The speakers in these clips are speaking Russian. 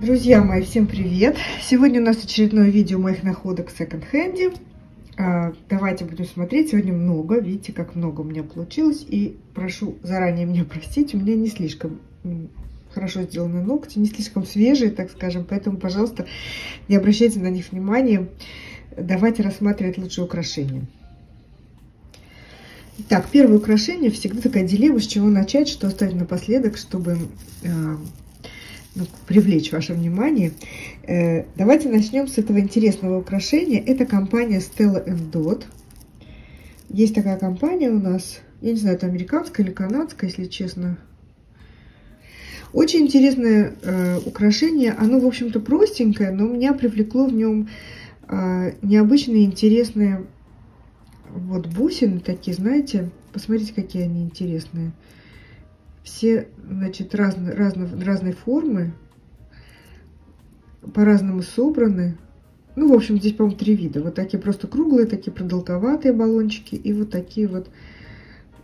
Друзья мои, всем привет! Сегодня у нас очередное видео моих находок в секонд-хенде. А, давайте будем смотреть. Сегодня много. Видите, как много у меня получилось. И прошу заранее меня простить, у меня не слишком хорошо сделаны ногти, не слишком свежие, так скажем. Поэтому, пожалуйста, не обращайте на них внимания. Давайте рассматривать лучшие украшения. Так, первое украшение всегда такая дилемма, с чего начать, что оставить напоследок, чтобы а, привлечь ваше внимание. Э, давайте начнем с этого интересного украшения. Это компания Stella Dot. Есть такая компания у нас, я не знаю, это американская или канадская, если честно. Очень интересное э, украшение. Оно, в общем-то, простенькое, но меня привлекло в нем э, необычные, интересные вот бусины такие, знаете. Посмотрите, какие они интересные все, значит, разные, разные, разной формы, по-разному собраны. Ну, в общем, здесь, по-моему, три вида. Вот такие просто круглые, такие продолговатые баллончики и вот такие вот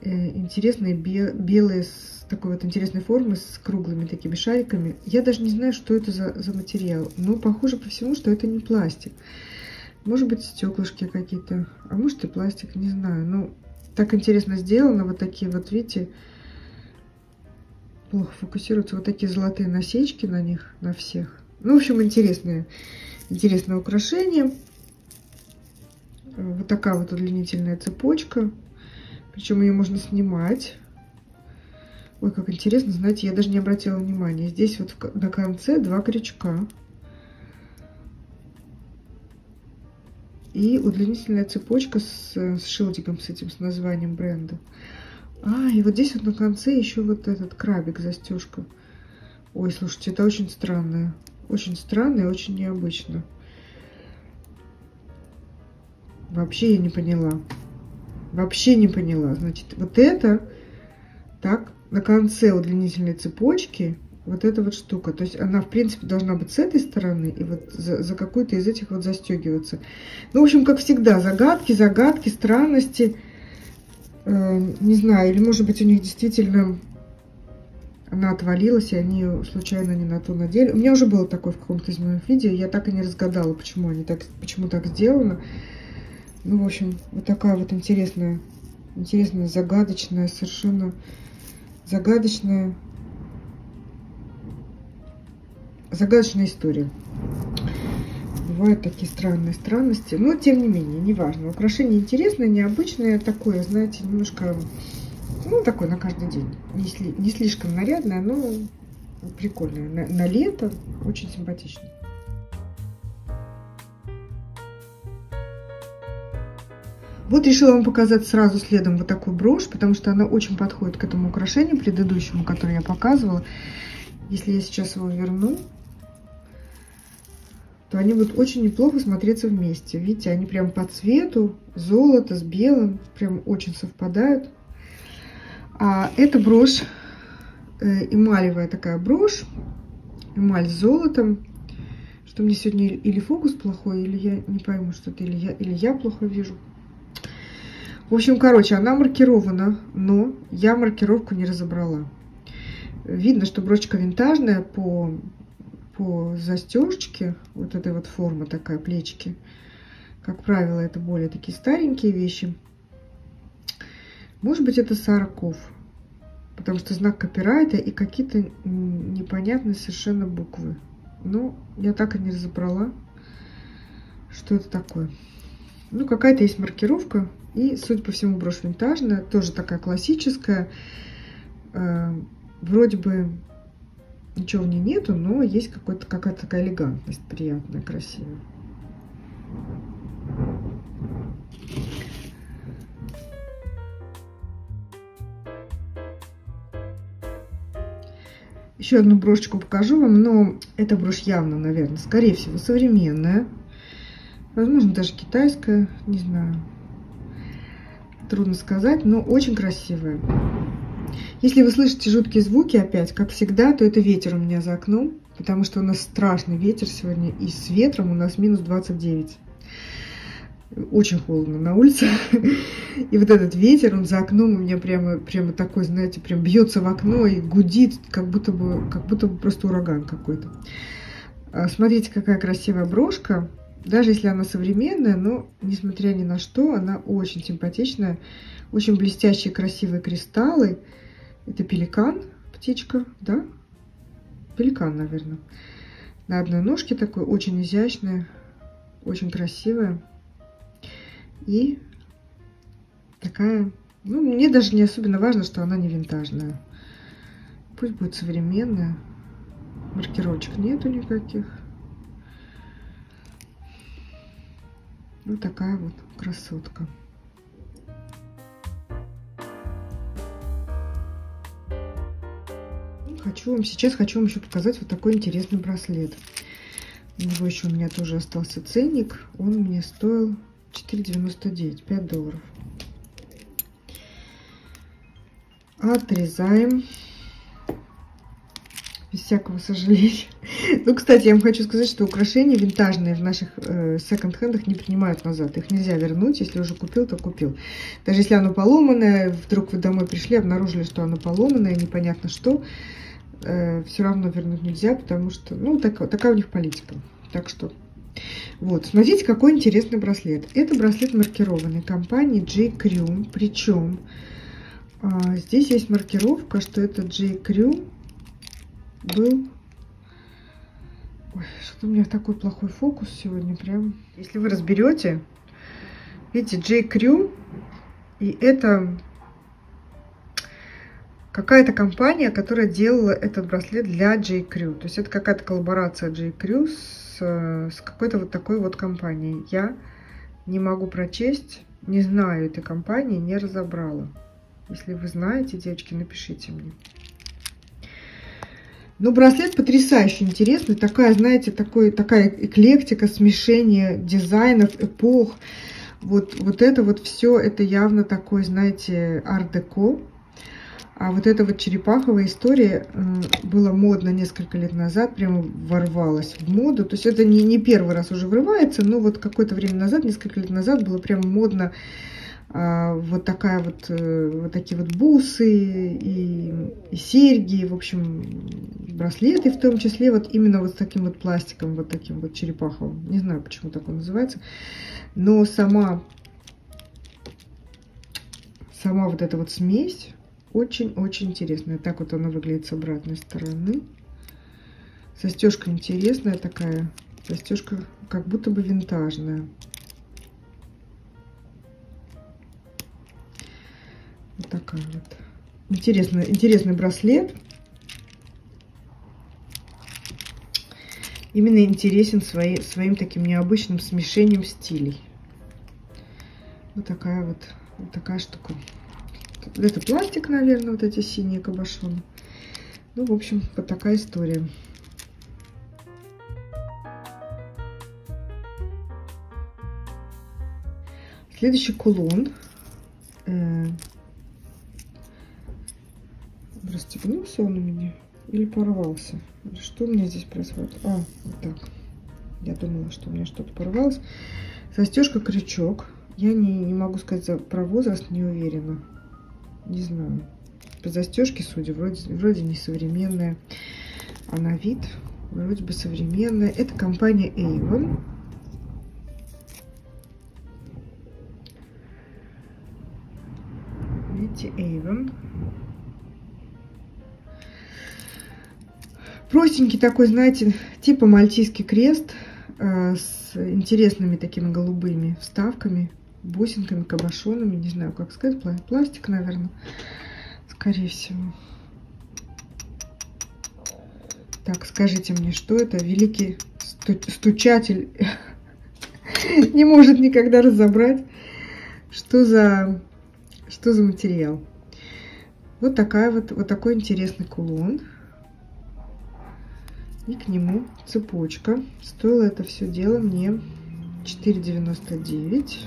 э, интересные бе белые с такой вот интересной формы с круглыми такими шариками. Я даже не знаю, что это за, за материал, но похоже по всему, что это не пластик. Может быть, стеклышки какие-то, а может и пластик, не знаю. Ну, так интересно сделано, вот такие вот, видите, плохо фокусируются. Вот такие золотые насечки на них, на всех. Ну, в общем, интересное, интересное украшение. Вот такая вот удлинительная цепочка. Причем ее можно снимать. Ой, как интересно, знаете, я даже не обратила внимания. Здесь вот на конце два крючка. И удлинительная цепочка с, с шилдиком, с этим, с названием бренда. А, и вот здесь вот на конце еще вот этот крабик, застежка. Ой, слушайте, это очень странное. Очень странно и очень необычно. Вообще я не поняла. Вообще не поняла. Значит, вот это, так, на конце удлинительной цепочки, вот эта вот штука. То есть она, в принципе, должна быть с этой стороны и вот за, за какую-то из этих вот застегиваться. Ну, в общем, как всегда, загадки, загадки, странности. Э, не знаю, или может быть у них действительно она отвалилась, и они случайно не на ту надели. У меня уже было такое в каком-то из моих видео, я так и не разгадала, почему они так, почему так сделано. Ну, в общем, вот такая вот интересная, интересная, загадочная, совершенно загадочная, загадочная история бывают такие странные странности. Но, тем не менее, неважно. Украшение интересное, необычное, такое, знаете, немножко, ну, такое на каждый день. Не, не слишком нарядное, но прикольное. На, на лето очень симпатично. Вот решила вам показать сразу следом вот такую брошь, потому что она очень подходит к этому украшению предыдущему, которое я показывала. Если я сейчас его верну, то они будут очень неплохо смотреться вместе. Видите, они прям по цвету, золото с белым, прям очень совпадают. А эта брошь, э, эмалевая такая брошь, эмаль с золотом. Что мне сегодня или фокус плохой, или я не пойму, что это, или я, или я плохо вижу. В общем, короче, она маркирована, но я маркировку не разобрала. Видно, что брошечка винтажная по по застежке, вот этой вот формы такая, плечики. Как правило, это более такие старенькие вещи. Может быть, это Сарков, потому что знак копирайта и какие-то непонятные совершенно буквы. Но я так и не разобрала, что это такое. Ну, какая-то есть маркировка. И, судя по всему, брошь винтажная, тоже такая классическая. Э, вроде бы Ничего в ней нету, но есть какая-то такая элегантность приятная, красивая. Еще одну брошечку покажу вам, но эта брошь явно, наверное, скорее всего, современная. Возможно, даже китайская, не знаю. Трудно сказать, но очень красивая. Если вы слышите жуткие звуки опять, как всегда, то это ветер у меня за окном, потому что у нас страшный ветер сегодня, и с ветром у нас минус 29. Очень холодно на улице. И вот этот ветер, он за окном у меня прямо, прямо такой, знаете, прям бьется в окно и гудит, как будто бы, как будто бы просто ураган какой-то. А, смотрите, какая красивая брошка. Даже если она современная, но, несмотря ни на что, она очень симпатичная. Очень блестящие, красивые кристаллы. Это пеликан, птичка, да? Пеликан, наверное. На одной ножке такой, очень изящная, очень красивая. И такая, ну, мне даже не особенно важно, что она не винтажная. Пусть будет современная. Маркировочек нету никаких. Вот такая вот красотка. Хочу вам сейчас хочу вам еще показать вот такой интересный браслет. У него еще у меня тоже остался ценник. Он мне стоил 4,99, 5 долларов. Отрезаем без всякого сожаления. Ну, кстати, я вам хочу сказать, что украшения винтажные в наших э, секонд-хендах не принимают назад. Их нельзя вернуть. Если уже купил, то купил. Даже если оно поломанное, вдруг вы домой пришли, обнаружили, что оно поломанное, непонятно что, э, все равно вернуть нельзя, потому что, ну, так, такая у них политика. Так что, вот, смотрите, какой интересный браслет. Это браслет маркированный компании J. Crew. Причем э, здесь есть маркировка, что это J. Crew был... Ой, что-то у меня такой плохой фокус сегодня прям. Если вы разберете, видите, J. Crew, и это какая-то компания, которая делала этот браслет для J. То есть это какая-то коллаборация J. С, с какой-то вот такой вот компанией. Я не могу прочесть, не знаю этой компании, не разобрала. Если вы знаете, девочки, напишите мне. Ну, браслет потрясающе интересный. Такая, знаете, такой, такая эклектика, смешение дизайнов, эпох. Вот, вот это вот все, это явно такой, знаете, арт-деко. А вот эта вот черепаховая история э, была модно несколько лет назад, прямо ворвалась в моду. То есть это не, не первый раз уже врывается, но вот какое-то время назад, несколько лет назад было прямо модно а, вот такая вот, э, вот такие вот бусы и, и серьги, в общем, браслеты в том числе, вот именно вот с таким вот пластиком, вот таким вот черепаховым. Не знаю, почему так он называется. Но сама, сама вот эта вот смесь очень-очень интересная. Так вот она выглядит с обратной стороны. Застежка интересная такая. Застежка как будто бы винтажная. Вот такая вот. Интересный, интересный браслет. Именно интересен свои, своим таким необычным смешением стилей. Вот такая вот, вот такая штука. Это пластик, наверное, вот эти синие кабошоны. Ну, в общем, вот такая история. Следующий кулон. Э, расстегнулся он у меня или порвался? Что у меня здесь происходит? А, вот так. Я думала, что у меня что-то порвалось. Застежка крючок. Я не, не могу сказать за, про возраст, не уверена. Не знаю. По застежке, судя, вроде, вроде не современная. А на вид вроде бы современная. Это компания Avon. Видите, Avon. Простенький такой, знаете, типа мальтийский крест э, с интересными такими голубыми вставками, бусинками, кабошонами, не знаю, как сказать, пластик, наверное, скорее всего. Так, скажите мне, что это? Великий стучатель не может никогда разобрать, что за, что за материал. Вот такая вот, вот такой интересный кулон. И к нему цепочка. Стоило это все дело мне 4,99.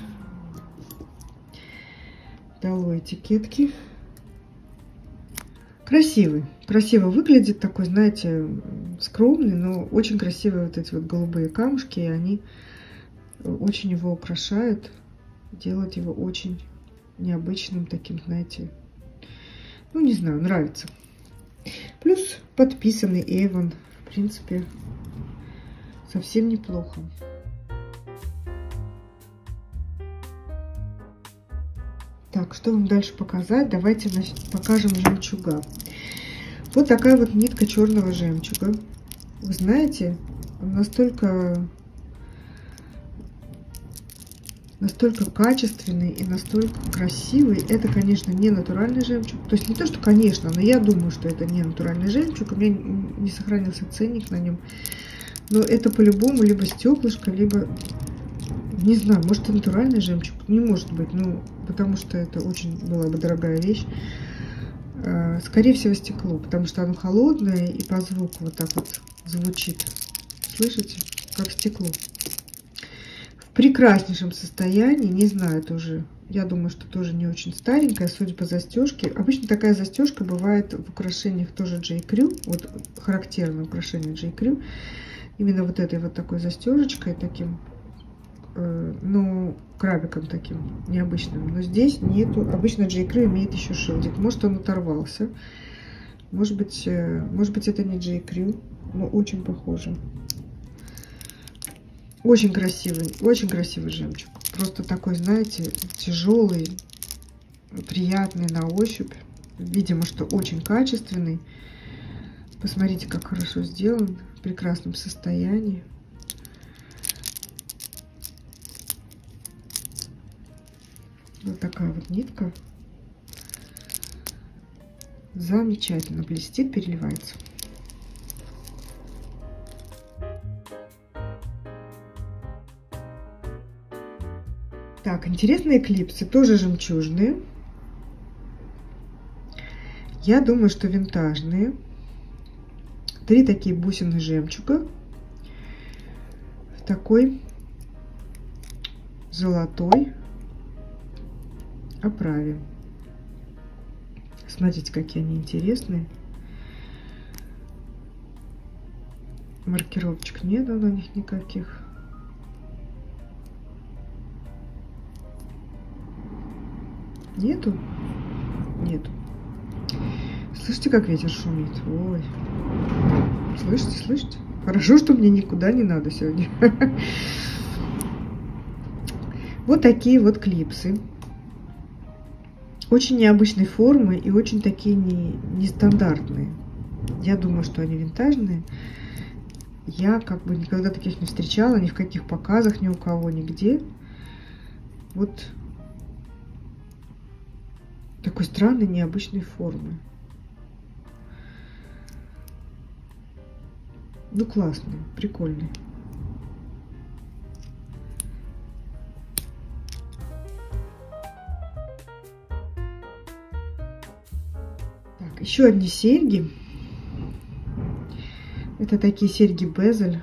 Дало этикетки. Красивый. Красиво выглядит. Такой, знаете, скромный, но очень красивые вот эти вот голубые камушки. И они очень его украшают. Делают его очень необычным таким, знаете, ну, не знаю, нравится. Плюс подписанный Эван принципе, совсем неплохо. Так, что вам дальше показать? Давайте значит, покажем жемчуга. Вот такая вот нитка черного жемчуга. Вы знаете, настолько настолько качественный и настолько красивый. Это, конечно, не натуральный жемчуг. То есть не то, что, конечно, но я думаю, что это не натуральный жемчуг. У меня не сохранился ценник на нем. Но это по-любому либо стеклышко, либо, не знаю, может, натуральный жемчуг. Не может быть, ну, потому что это очень была бы дорогая вещь. А, скорее всего, стекло, потому что оно холодное и по звуку вот так вот звучит. Слышите? Как стекло прекраснейшем состоянии, не знаю тоже, я думаю, что тоже не очень старенькая, судя по застежке. Обычно такая застежка бывает в украшениях тоже J. Crew, вот характерное украшение J. Crew. Именно вот этой вот такой застежечкой, таким, ну, крабиком таким необычным. Но здесь нету, обычно. Crew имеет еще шилдик. Может он оторвался, может быть, э, может быть это не. Crew, но очень похоже. Очень красивый, очень красивый жемчуг. Просто такой, знаете, тяжелый, приятный на ощупь. Видимо, что очень качественный. Посмотрите, как хорошо сделан, в прекрасном состоянии. Вот такая вот нитка. Замечательно блестит, переливается. Так, интересные клипсы, тоже жемчужные. Я думаю, что винтажные. Три такие бусины жемчуга. В такой золотой оправе. Смотрите, какие они интересные. Маркировочек нет на них никаких. Нету? Нету. Слышите, как ветер шумит? Ой. Слышите, слышите? Хорошо, что мне никуда не надо сегодня. Вот такие вот клипсы. Очень необычной формы и очень такие не, нестандартные. Я думаю, что они винтажные. Я как бы никогда таких не встречала, ни в каких показах, ни у кого, нигде. Вот такой странной, необычной формы. Ну, классный, прикольный. Еще одни серьги. Это такие серьги Безель.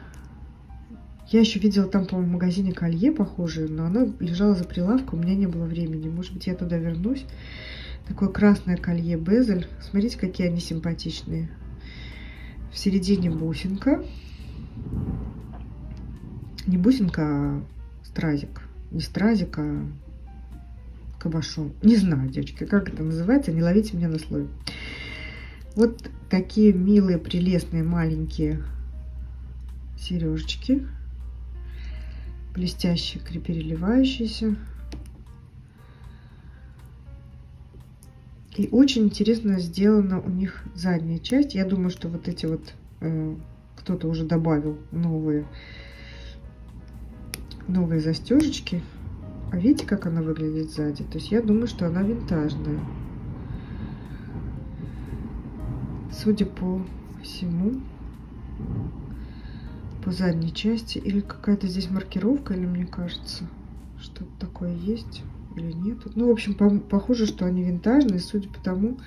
Я еще видела там, по-моему, в магазине колье похожие, но оно лежало за прилавком, у меня не было времени. Может быть, я туда вернусь. Такое красное колье Безель. Смотрите, какие они симпатичные. В середине бусинка. Не бусинка, а стразик. Не стразик, а кабашон. Не знаю, девочки, как это называется. Не ловите меня на слове. Вот такие милые, прелестные, маленькие сережечки. Блестящие, переливающиеся. И очень интересно сделана у них задняя часть. Я думаю, что вот эти вот э, кто-то уже добавил новые, новые застежечки. А видите, как она выглядит сзади? То есть я думаю, что она винтажная. Судя по всему, по задней части. Или какая-то здесь маркировка, или мне кажется, что-то такое есть или нет. Ну, в общем, по похоже, что они винтажные, судя по тому...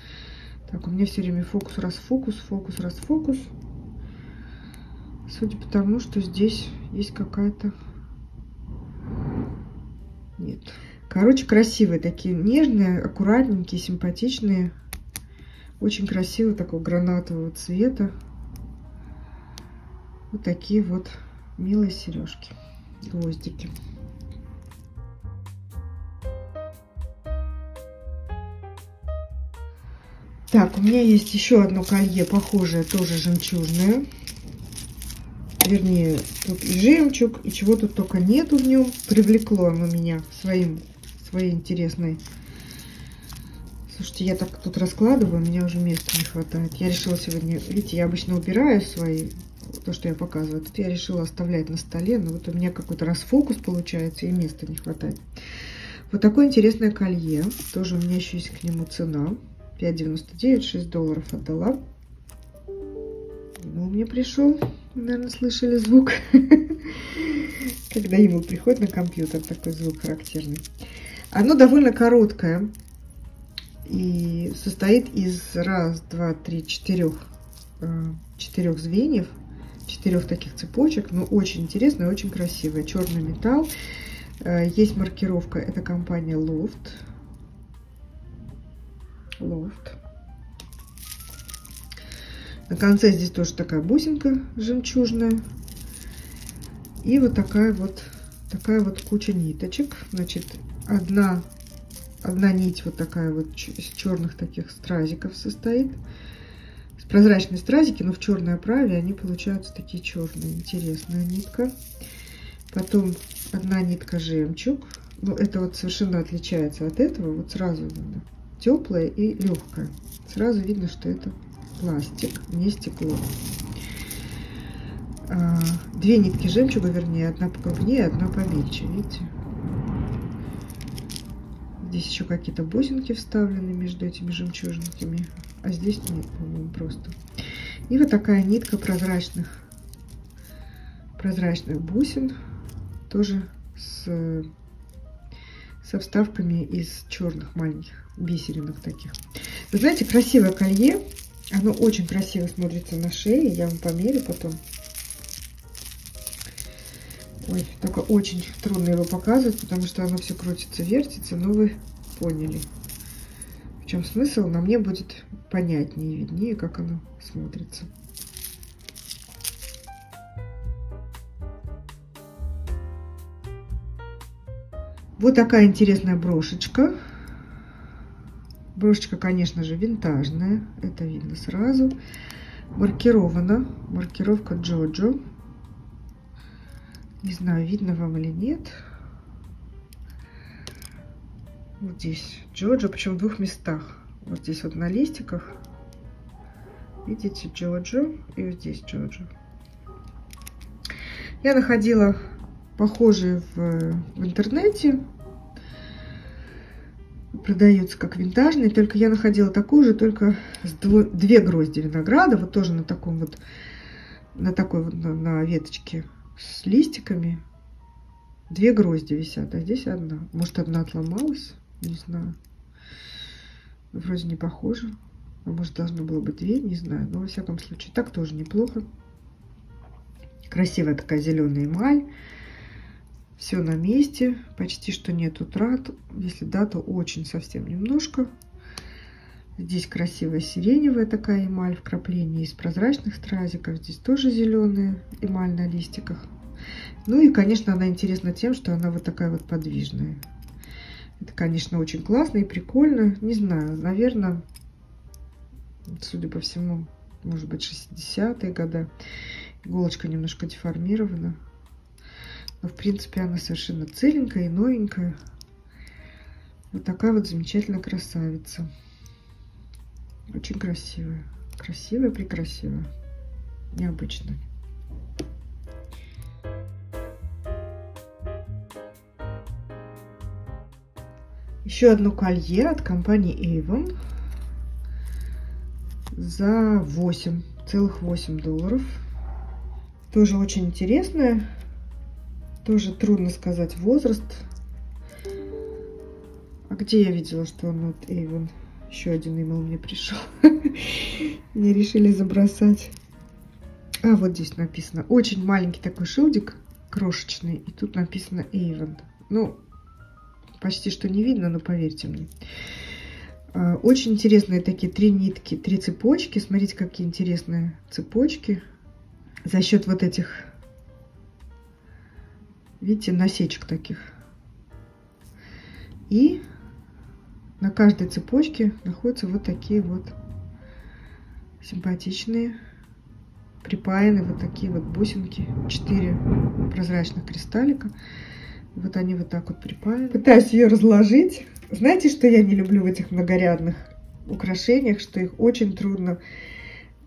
Так, у меня все время фокус, расфокус, фокус, расфокус. Судя по тому, что здесь есть какая-то... Нет. Короче, красивые такие, нежные, аккуратненькие, симпатичные. Очень красивые, такого гранатового цвета. Вот такие вот милые сережки, гвоздики. Так, у меня есть еще одно колье, похожее, тоже жемчужное. вернее, тут и жемчуг, и чего тут только нету в нем. Привлекло оно меня своим, своей интересной. Слушайте, я так тут раскладываю, у меня уже места не хватает. Я решила сегодня, видите, я обычно убираю свои, то, что я показываю. Тут я решила оставлять на столе, но вот у меня какой-то расфокус получается, и места не хватает. Вот такое интересное колье. Тоже у меня еще есть к нему цена. 5,99, 6 долларов отдала. Ну, мне пришел, наверное, слышали звук, когда ему приходит на компьютер, такой звук характерный. Оно довольно короткое и состоит из раз, два, три, четырех, э, четырех звеньев, четырех таких цепочек, но очень интересно и очень красивое. Черный металл. Э, есть маркировка, это компания Loft. Loft. На конце здесь тоже такая бусинка жемчужная. И вот такая вот, такая вот куча ниточек. Значит, одна, одна нить вот такая вот из черных таких стразиков состоит. С прозрачные стразики, но в черной оправе они получаются такие черные. Интересная нитка. Потом одна нитка жемчуг. Ну, это вот совершенно отличается от этого. Вот сразу видно. Теплая и легкая. Сразу видно, что это пластик, не стекло. А, две нитки жемчуга, вернее, одна покрупнее, одна помельче, видите? Здесь еще какие-то бусинки вставлены между этими жемчужинками, а здесь нет, по-моему, просто. И вот такая нитка прозрачных, прозрачных бусин, тоже с, со вставками из черных маленьких бисеринок таких. Вы знаете, красивое колье. Оно очень красиво смотрится на шее. Я вам померю потом. Ой, только очень трудно его показывать, потому что оно все крутится, вертится. Но вы поняли, в чем смысл. На мне будет понятнее виднее, как оно смотрится. Вот такая интересная брошечка. Брошечка, конечно же, винтажная. Это видно сразу. Маркирована. Маркировка Джоджо. Не знаю, видно вам или нет. Вот здесь Джоджо, причем в двух местах. Вот здесь вот на листиках. Видите, Джоджо. И вот здесь Джоджо. Я находила похожие в, в интернете продается как винтажный, только я находила такую же, только с дво, две грозди винограда, вот тоже на таком вот, на такой вот, на, на веточке с листиками. Две грозди висят, а здесь одна. Может, одна отломалась? Не знаю. Вроде не похоже. А может, должно было быть две, не знаю. Но, во всяком случае, так тоже неплохо. Красивая такая зеленая эмаль. Все на месте, почти что нет утрат. Если да, то очень совсем немножко. Здесь красивая сиреневая такая эмаль, вкрапление из прозрачных стразиков. Здесь тоже зеленая эмаль на листиках. Ну и, конечно, она интересна тем, что она вот такая вот подвижная. Это, конечно, очень классно и прикольно. Не знаю, наверное, судя по всему, может быть, 60-е годы. Иголочка немножко деформирована. Но, в принципе, она совершенно целенькая и новенькая. Вот такая вот замечательная красавица. Очень красивая. Красивая, прекрасивая. Необычная. Еще одно колье от компании Avon за 8 целых 8 долларов. Тоже очень интересное. Тоже трудно сказать возраст. А где я видела, что он вот Эйвен? Еще один имейл мне пришел. Мне решили забросать. А, вот здесь написано. Очень маленький такой шилдик, крошечный. И тут написано Эйвен. Ну, почти что не видно, но поверьте мне. А, очень интересные такие три нитки, три цепочки. Смотрите, какие интересные цепочки. За счет вот этих Видите, насечек таких. И на каждой цепочке находятся вот такие вот симпатичные припаяны вот такие вот бусинки, 4 прозрачных кристаллика. Вот они вот так вот припаяны. Пытаюсь ее разложить. Знаете, что я не люблю в этих многорядных украшениях, что их очень трудно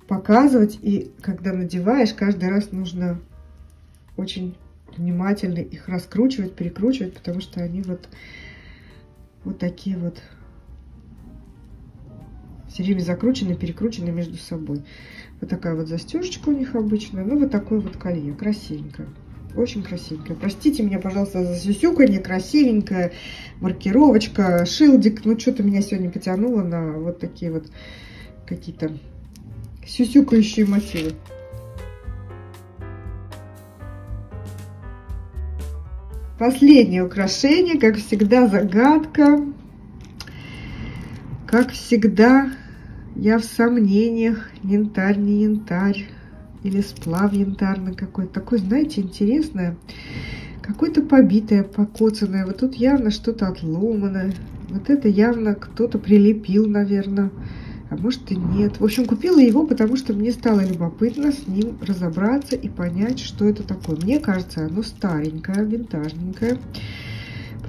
показывать, и когда надеваешь, каждый раз нужно очень внимательно их раскручивать, перекручивать, потому что они вот, вот такие вот все время закручены, перекручены между собой. Вот такая вот застежечка у них обычная, ну вот такое вот колье, красивенькое. Очень красивенькая. Простите меня, пожалуйста, за сюсюканье, красивенькая маркировочка, шилдик. Ну, что-то меня сегодня потянуло на вот такие вот какие-то сюсюкающие мотивы. Последнее украшение, как всегда, загадка. Как всегда, я в сомнениях, янтарь, не янтарь. Или сплав янтарный какой-то. Такой, знаете, интересное. Какое-то побитое, покоцанное. Вот тут явно что-то отломанное. Вот это явно кто-то прилепил, наверное. А может и нет. В общем, купила его, потому что мне стало любопытно с ним разобраться и понять, что это такое. Мне кажется, оно старенькое, винтажненькое.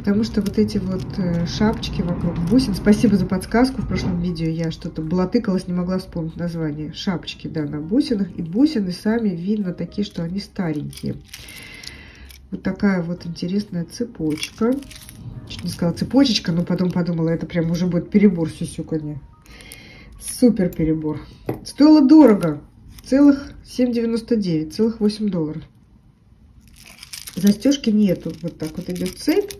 Потому что вот эти вот э, шапочки вокруг бусин. Спасибо за подсказку. В прошлом видео я что-то блатыкалась, не могла вспомнить название. Шапочки, да, на бусинах. И бусины сами видно такие, что они старенькие. Вот такая вот интересная цепочка. Чуть не сказала цепочечка, но потом подумала, это прям уже будет перебор сюсюканья. Супер перебор. Стоило дорого. Целых 7,99, целых 8 долларов. Застежки нету. Вот так вот идет цепь.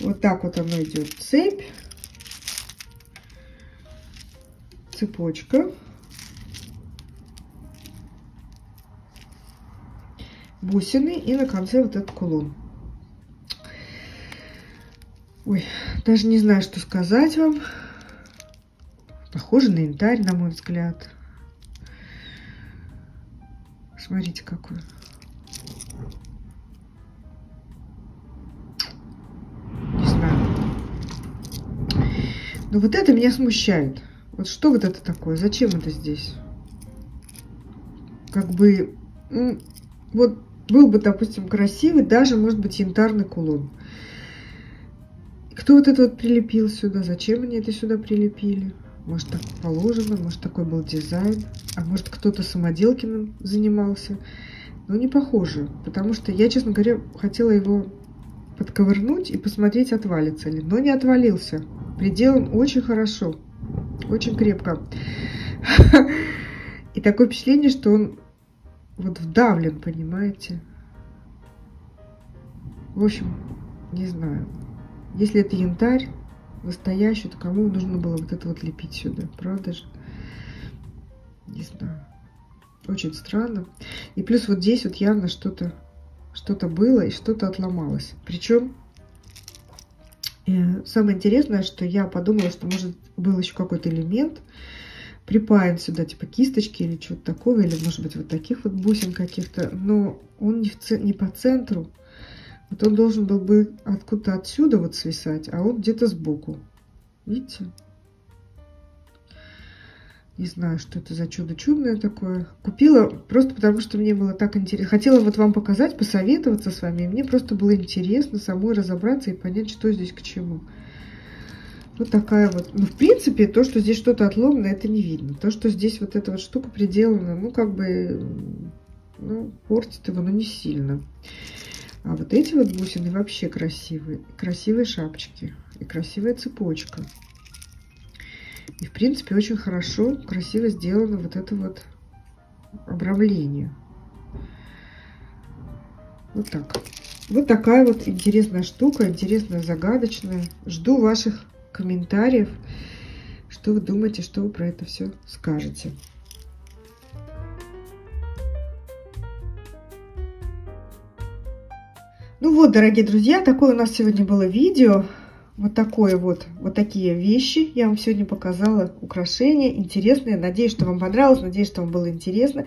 Вот так вот оно идет цепь, цепочка, бусины и на конце вот этот кулон. Ой, даже не знаю, что сказать вам. Похоже на янтарь, на мой взгляд. Смотрите, какой. Но вот это меня смущает. Вот что вот это такое? Зачем это здесь? Как бы, ну, вот был бы, допустим, красивый, даже, может быть, янтарный кулон. Кто вот это вот прилепил сюда? Зачем они это сюда прилепили? Может, так положено, может, такой был дизайн. А может, кто-то самоделкиным занимался. Но не похоже, потому что я, честно говоря, хотела его подковырнуть и посмотреть, отвалится ли. Но не отвалился. Приделан очень хорошо, очень крепко. И такое впечатление, что он вот вдавлен, понимаете? В общем, не знаю. Если это янтарь настоящий, то кому нужно было вот это вот лепить сюда? Правда же? Не знаю. Очень странно. И плюс вот здесь вот явно что-то что-то было и что-то отломалось. Причем самое интересное, что я подумала, что может был еще какой-то элемент припаян сюда, типа кисточки или что-то такого, или может быть вот таких вот бусин каких-то, но он не, в, не по центру. Вот он должен был бы откуда-то отсюда вот свисать, а он где-то сбоку. Видите? Не знаю, что это за чудо чудное такое. Купила просто потому, что мне было так интересно. Хотела вот вам показать, посоветоваться с вами. И мне просто было интересно самой разобраться и понять, что здесь к чему. Вот такая вот. Ну, в принципе, то, что здесь что-то отломано, это не видно. То, что здесь вот эта вот штука приделана, ну, как бы, ну, портит его, но не сильно. А вот эти вот бусины вообще красивые. Красивые шапочки. И красивая цепочка. И, в принципе, очень хорошо, красиво сделано вот это вот обрамление. Вот так. Вот такая вот интересная штука, интересная, загадочная. Жду ваших комментариев, что вы думаете, что вы про это все скажете. Ну вот, дорогие друзья, такое у нас сегодня было видео. Вот такое вот, вот такие вещи я вам сегодня показала, украшения интересные. Надеюсь, что вам понравилось, надеюсь, что вам было интересно.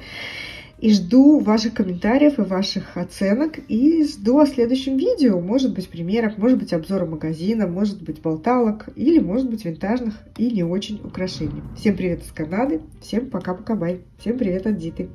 И жду ваших комментариев и ваших оценок. И жду о следующем видео. Может быть, примеров, может быть, обзора магазина, может быть, болталок. Или, может быть, винтажных и не очень украшений. Всем привет из Канады. Всем пока-пока-бай. Всем привет от Диты.